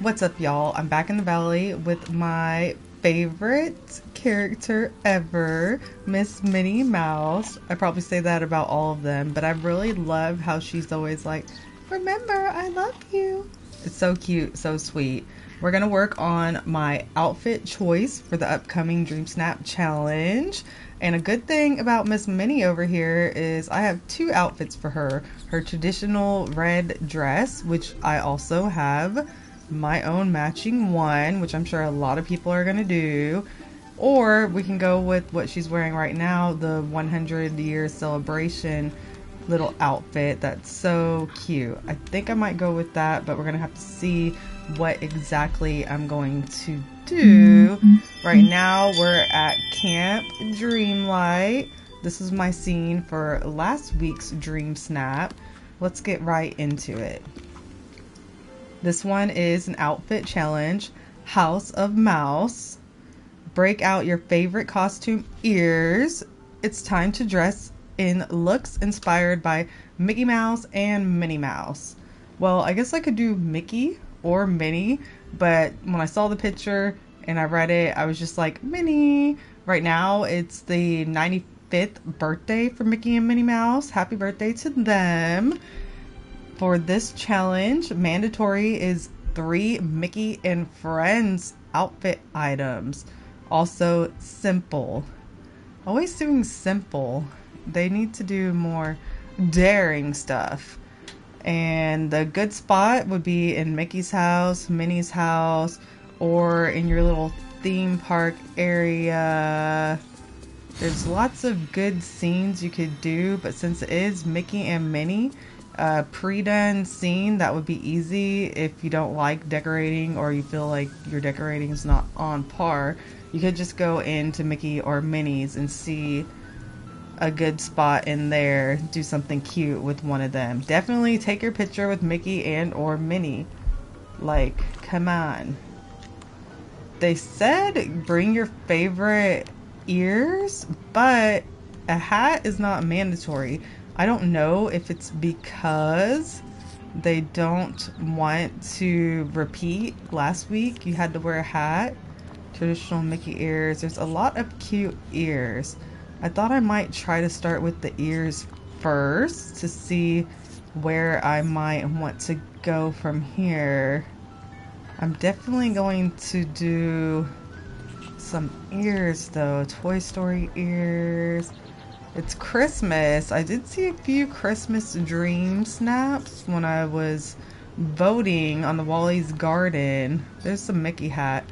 What's up, y'all? I'm back in the valley with my favorite character ever, Miss Minnie Mouse. I probably say that about all of them, but I really love how she's always like, Remember, I love you. It's so cute, so sweet. We're gonna work on my outfit choice for the upcoming Dream Snap challenge. And a good thing about Miss Minnie over here is I have two outfits for her. Her traditional red dress, which I also have my own matching one, which I'm sure a lot of people are gonna do. Or we can go with what she's wearing right now, the 100 year celebration little outfit that's so cute. I think I might go with that, but we're gonna have to see what exactly I'm going to do. Right now we're at Camp Dreamlight. This is my scene for last week's Dream Snap. Let's get right into it. This one is an outfit challenge, Haus of Mouse. Break out your favorite costume ears. It's time to dress in looks inspired by Mickey Mouse and Minnie Mouse. Well, I guess I could do Mickey or Minnie, but when I saw the picture and I read it, I was just like, Minnie. Right now, it's the 95th birthday for Mickey and Minnie Mouse. Happy birthday to them. For this challenge, mandatory is three Mickey and Friends outfit items. Also, simple. Always doing simple. They need to do more daring stuff. And the good spot would be in Mickey's house, Minnie's house, or in your little theme park area. There's lots of good scenes you could do, but since it is Mickey and Minnie, a pre-done scene that would be easy if you don't like decorating or you feel like your decorating is not on par. You could just go into mickey or minnie's and see a good spot in there do something cute with one of them. Definitely take your picture with mickey and or minnie. Like come on. They said bring your favorite ears but a hat is not mandatory I don't know if it's because they don't want to repeat. Last week you had to wear a hat, traditional Mickey ears. There's a lot of cute ears. I thought I might try to start with the ears first to see where I might want to go from here. I'm definitely going to do some ears though, Toy Story ears. It's Christmas. I did see a few Christmas dream snaps when I was voting on the WALL-E's Garden. There's some Mickey hat.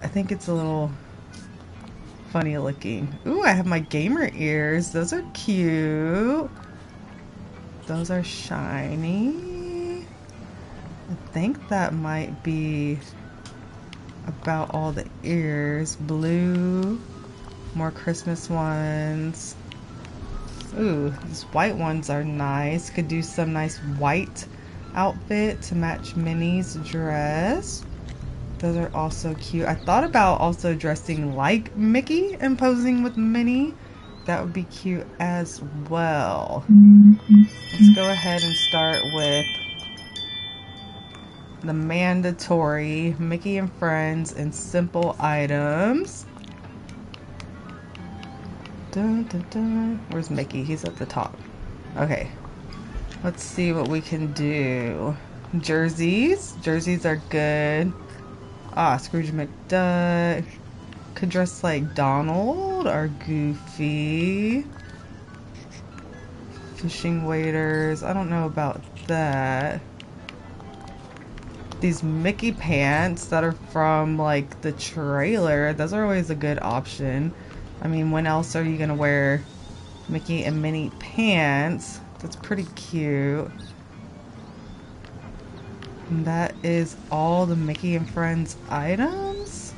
I think it's a little funny looking. Ooh, I have my gamer ears. Those are cute. Those are shiny. I think that might be about all the ears. Blue. More Christmas ones. Ooh, these white ones are nice. Could do some nice white outfit to match Minnie's dress. Those are also cute. I thought about also dressing like Mickey and posing with Minnie. That would be cute as well. Let's go ahead and start with the mandatory Mickey and Friends and simple items. Dun, dun, dun. Where's Mickey? He's at the top. Okay. Let's see what we can do. Jerseys. Jerseys are good. Ah, Scrooge McDuck. Could dress like Donald or Goofy. Fishing waders. I don't know about that. These Mickey pants that are from like the trailer. Those are always a good option. I mean, when else are you gonna wear Mickey and Minnie pants? That's pretty cute. And that is all the Mickey and Friends items?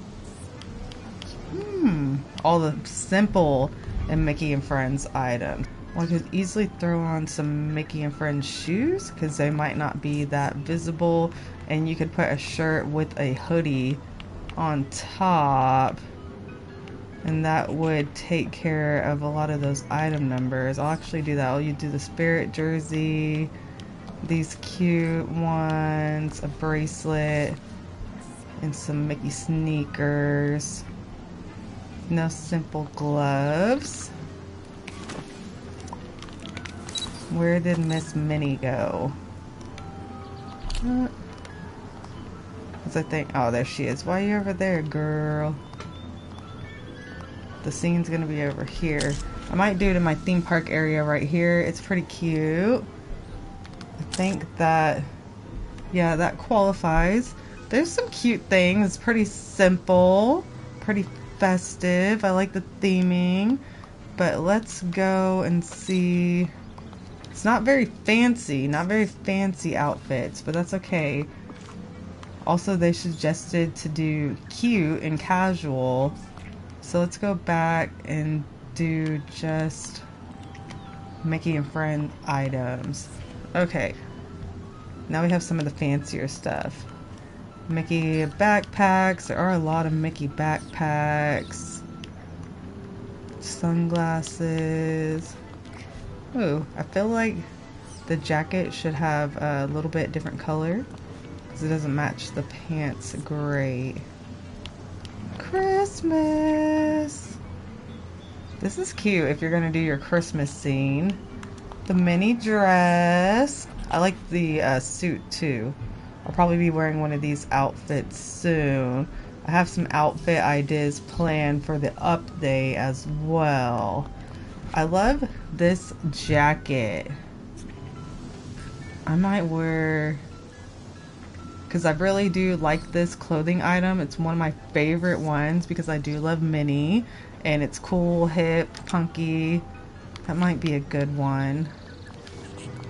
Hmm. All the simple and Mickey and Friends items. Well, I could easily throw on some Mickey and Friends shoes because they might not be that visible. And you could put a shirt with a hoodie on top and that would take care of a lot of those item numbers. I'll actually do that. I'll you do the spirit jersey, these cute ones, a bracelet. And some Mickey sneakers. No simple gloves. Where did Miss Minnie go? What? I think, oh, there she is. Why are you over there, girl? The scene's gonna be over here. I might do it in my theme park area right here. It's pretty cute. I think that, yeah, that qualifies. There's some cute things. It's pretty simple, pretty festive. I like the theming. But let's go and see. It's not very fancy, not very fancy outfits, but that's okay. Also, they suggested to do cute and casual. So let's go back and do just Mickey and Friend items. Okay. Now we have some of the fancier stuff. Mickey backpacks. There are a lot of Mickey backpacks. Sunglasses. Ooh, I feel like the jacket should have a little bit different color because it doesn't match the pants great. Christmas! This is cute if you're going to do your Christmas scene. The Minnie dress. I like the uh, suit too. I'll probably be wearing one of these outfits soon. I have some outfit ideas planned for the up day as well. I love this jacket. I might wear because I really do like this clothing item. It's one of my favorite ones because I do love Minnie and it's cool, hip, punky. That might be a good one.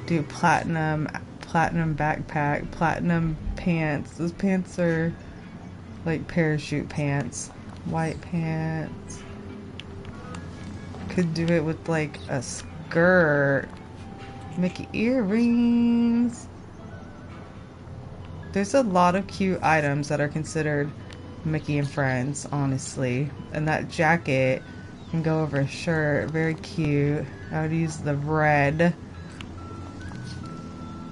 Do platinum, platinum backpack, platinum pants. Those pants are like parachute pants. White pants. Could do it with like a skirt. Mickey earrings. There's a lot of cute items that are considered Mickey and Friends, honestly. And that jacket can go over a shirt. Very cute. I would use the red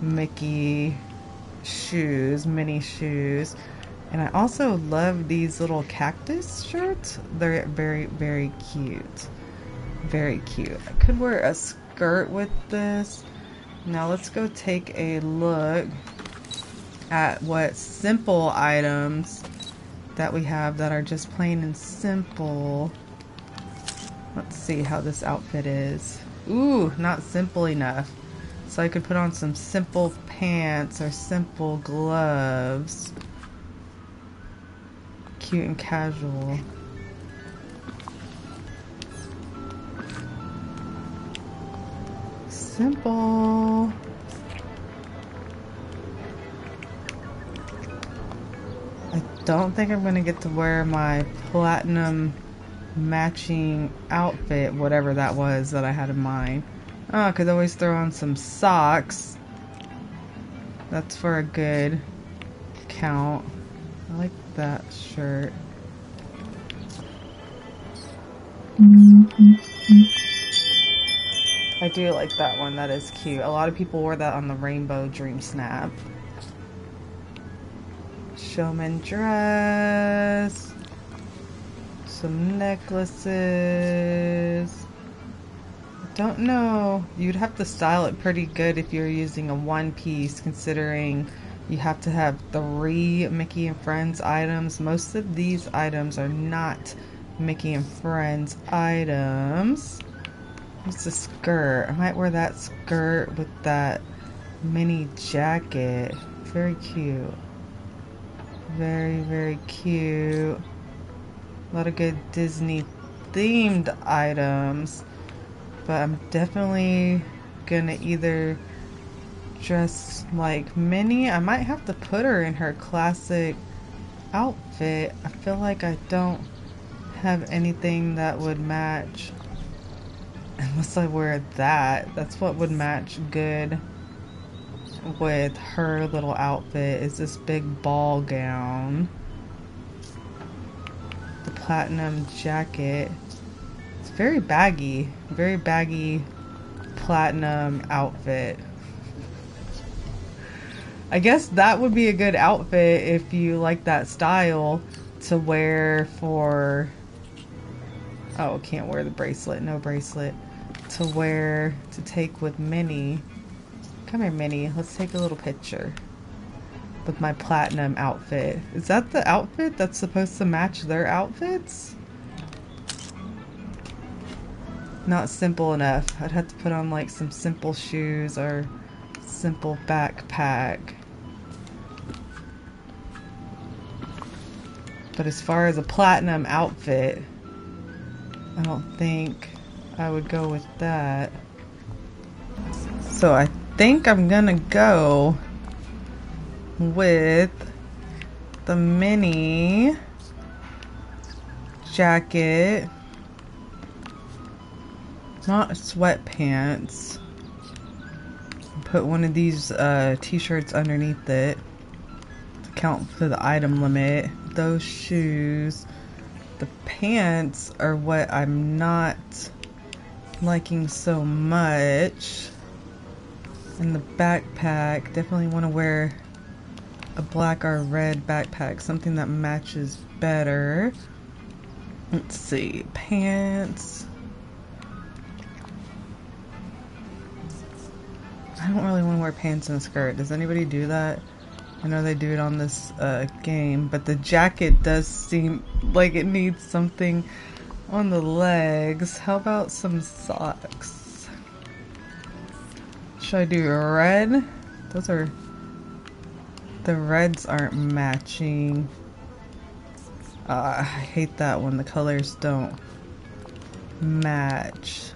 Mickey shoes, Minnie shoes. And I also love these little cactus shirts. They're very, very cute. Very cute. I could wear a skirt with this. Now let's go take a look at what simple items that we have that are just plain and simple. Let's see how this outfit is. Ooh, not simple enough. So I could put on some simple pants or simple gloves. Cute and casual. Don't think I'm gonna get to wear my platinum matching outfit, whatever that was that I had in mind. Oh, I could always throw on some socks. That's for a good count. I like that shirt. I do like that one. That is cute. A lot of people wore that on the Rainbow Dream Snap showman dress, some necklaces. Don't know. You'd have to style it pretty good if you're using a one piece, considering you have to have three Mickey and Friends items. Most of these items are not Mickey and Friends items. What's the skirt? I might wear that skirt with that Minnie jacket. Very cute. Very, very cute. A lot of good Disney themed items. But I'm definitely gonna either dress like Minnie. I might have to put her in her classic outfit. I feel like I don't have anything that would match unless I wear that. That's what would match good with her little outfit is this big ball gown. The platinum jacket. It's very baggy. Very baggy platinum outfit. I guess that would be a good outfit if you like that style to wear for. Oh, can't wear the bracelet. No bracelet. To wear to take with Minnie. Come here, Minnie. Let's take a little picture with my platinum outfit. Is that the outfit that's supposed to match their outfits? Not simple enough. I'd have to put on like some simple shoes or simple backpack. But as far as a platinum outfit, I don't think I would go with that. So I think I'm gonna go with the Minnie jacket. Not sweatpants. Put one of these uh, t-shirts underneath it to count for the item limit. Those shoes. The pants are what I'm not liking so much. And the backpack, definitely want to wear a black or red backpack, something that matches better. Let's see, pants. I don't really want to wear pants and a skirt. Does anybody do that? I know they do it on this uh, game, but the jacket does seem like it needs something on the legs. How about some socks? Should I do red? Those are the reds aren't matching. Uh, I hate that when the colors don't match.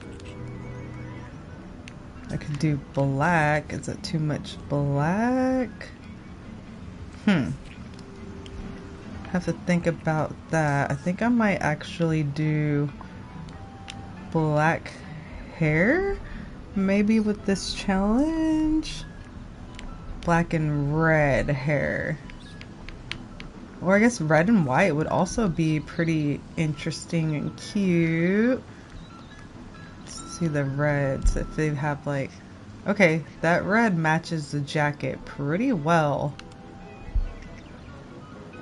I could do black. Is it too much black? Hmm. Have to think about that. I think I might actually do black hair. Maybe with this challenge black and red hair. Or I guess red and white would also be pretty interesting and cute. Let's see the reds if they have like okay that red matches the jacket pretty well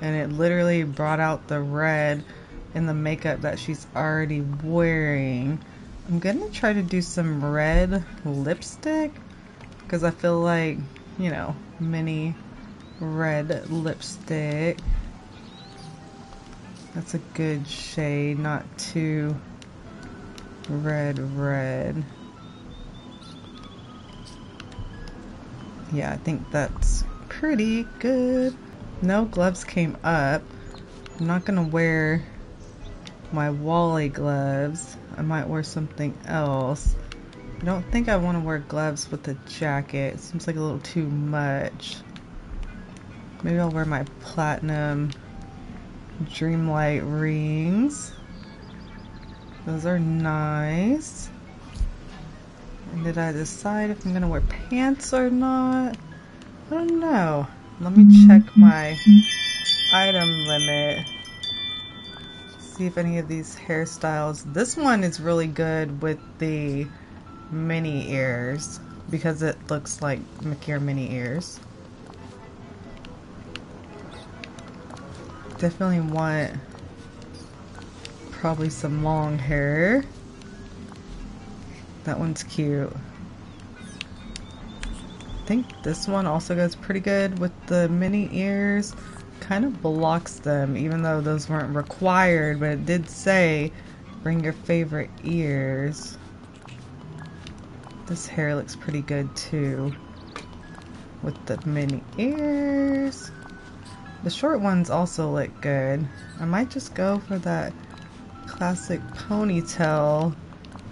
and it literally brought out the red in the makeup that she's already wearing I'm gonna try to do some red lipstick because I feel like you know, Minnie red lipstick. That's a good shade, not too red red. Yeah, I think that's pretty good. No gloves came up. I'm not gonna wear my WALL-E gloves. I might wear something else. I don't think I want to wear gloves with the jacket. It seems like a little too much. Maybe I'll wear my platinum Dreamlight rings. Those are nice. And did I decide if I'm going to wear pants or not? I don't know. Let me check my item limit. See if any of these hairstyles. This one is really good with the Minnie ears because it looks like Mickey Minnie ears. Definitely want probably some long hair. That one's cute. I think this one also goes pretty good with the Minnie ears. Kind of blocks them, even though those weren't required, but it did say bring your favorite ears. This hair looks pretty good too. With the Minnie ears. The short ones also look good. I might just go for that classic ponytail.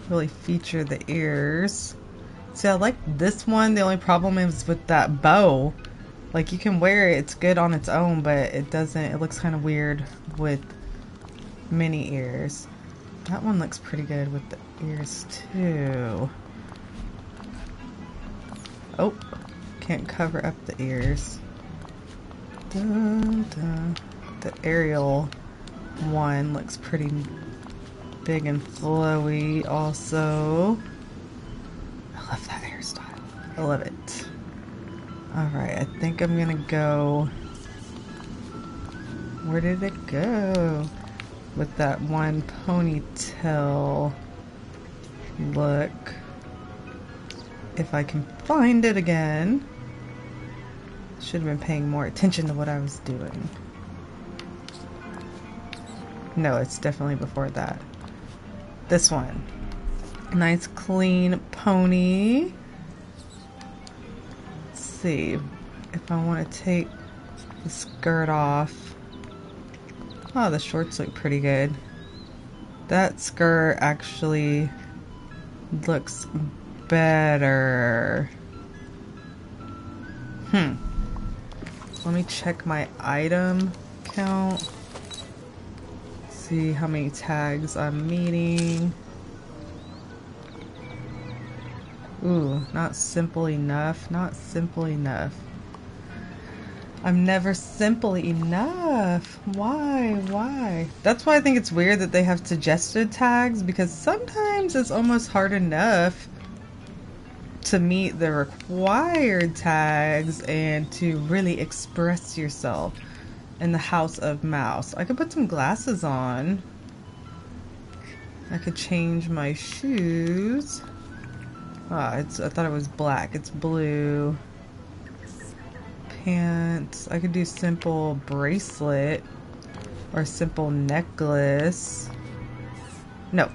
Really feature the ears. See, I like this one. The only problem is with that bow. Like, you can wear it. It's good on its own, but it doesn't... It looks kind of weird with Minnie ears. That one looks pretty good with the ears, too. Oh, can't cover up the ears. The Ariel one looks pretty big and flowy also. I love that hairstyle. I love it. Alright, I think I'm gonna go... Where did it go? With that one ponytail look. If I can find it again. Should have been paying more attention to what I was doing. No, it's definitely before that. This one. Nice clean pony. See if I want to take the skirt off. Oh, the shorts look pretty good. That skirt actually looks better. Hmm. Let me check my item count. See how many tags I'm meeting. Ooh, not simple enough. Not simple enough. I'm never simple enough. Why? Why? That's why I think it's weird that they have suggested tags because sometimes it's almost hard enough to meet the required tags and to really express yourself in the house of mouse. I could put some glasses on. I could change my shoes. Ah, it's I thought it was black. It's blue. Pants. I could do simple bracelet or simple necklace. No,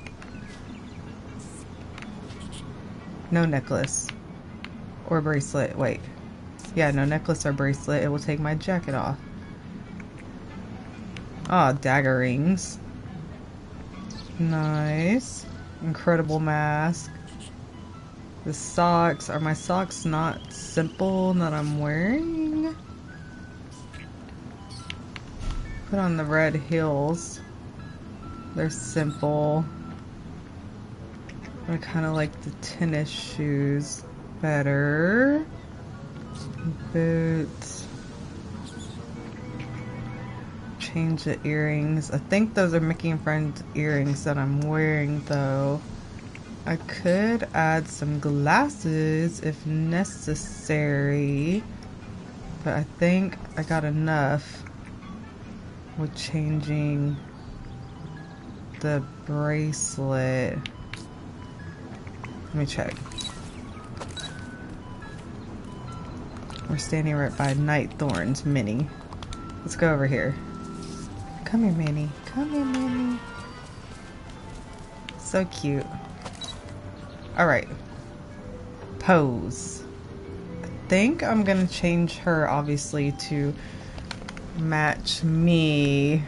No necklace. Or bracelet. Wait. Yeah, no necklace or bracelet. It will take my jacket off. Ah, oh, dagger rings. Nice. Incredible mask. The socks. Are my socks not simple that I'm wearing? Put on the red heels. They're simple. I kind of like the tennis shoes better. Boots. Change the earrings. I think those are Mickey and Friends earrings that I'm wearing though. I could add some glasses if necessary. But I think I got enough with changing the bracelet. Let me check. We're standing right by Night Thorns Minnie. Let's go over here. Come here, Minnie. Come here, Minnie. So cute. Alright. Pose. I think I'm gonna change her, obviously, to match me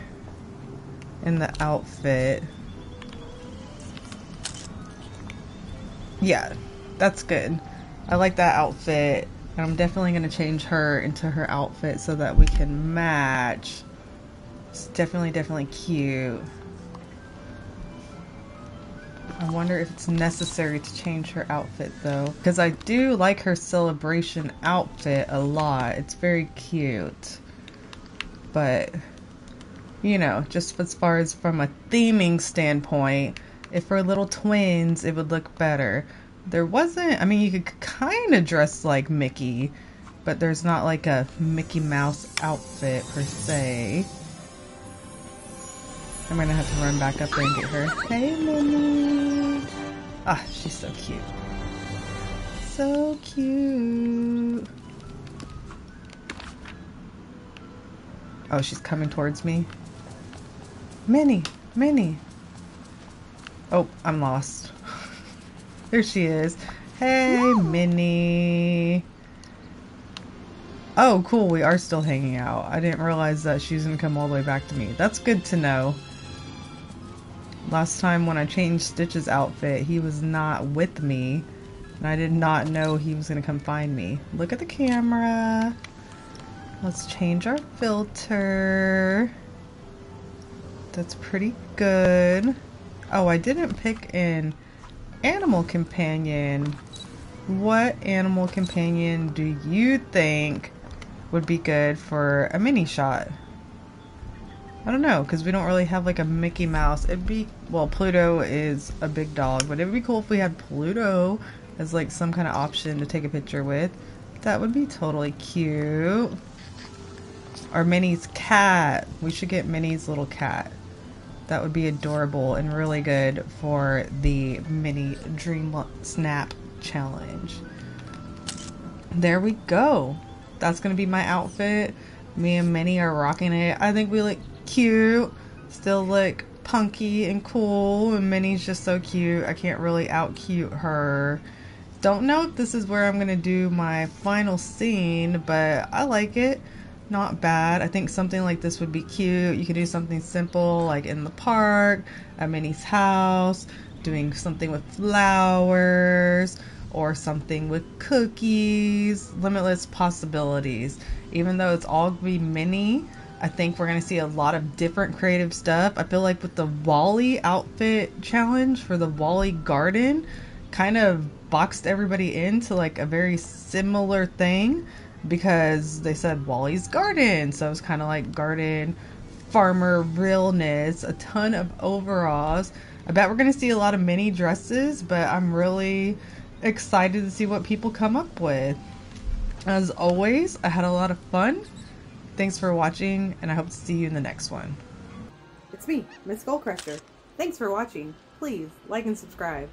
in the outfit. Yeah, that's good. I like that outfit. I'm definitely going to change her into her outfit so that we can match. It's definitely, definitely cute. I wonder if it's necessary to change her outfit though. Because I do like her celebration outfit a lot. It's very cute. But, you know, just as far as from a theming standpoint, if we're little twins, it would look better. There wasn't, I mean, you could kind of dress like Mickey, but there's not like a Mickey Mouse outfit per se. I'm gonna have to run back up there and get her. Hey, Minnie! Ah, she's so cute. So cute. Oh, she's coming towards me. Minnie! Minnie! Oh, I'm lost. there she is. Hey! Minnie. Oh, cool. We are still hanging out. I didn't realize that she's going to come all the way back to me. That's good to know. Last time when I changed Stitch's outfit, he was not with me. And I did not know he was going to come find me. Look at the camera. Let's change our filter. That's pretty good. Oh, I didn't pick an animal companion. What animal companion do you think would be good for a Minnie shot? I don't know, because we don't really have like a Mickey Mouse. It'd be, well, Pluto is a big dog, but it'd be cool if we had Pluto as like some kind of option to take a picture with. That would be totally cute. Or Minnie's cat. We should get Minnie's little cat. That would be adorable and really good for the Minnie Dream Snap challenge. There we go. That's going to be my outfit. Me and Minnie are rocking it. I think we look cute. Still look punky and cool. And Minnie's just so cute. I can't really out cute her. Don't know if this is where I'm going to do my final scene, but I like it not bad. I think something like this would be cute. You could do something simple like in the park, at Minnie's house, doing something with flowers or something with cookies. Limitless possibilities. Even though it's all going to be Minnie, I think we're going to see a lot of different creative stuff. I feel like with the WALL-E outfit challenge for the WALL-E garden, kind of boxed everybody into like a very similar thing because they said WALL-E's garden. So it's kind of like garden farmer realness, a ton of overalls. I bet we're going to see a lot of mini dresses, but I'm really excited to see what people come up with. As always, I had a lot of fun. Thanks for watching, and I hope to see you in the next one. It's me, Miss Skullcrusher. Thanks for watching. Please like and subscribe.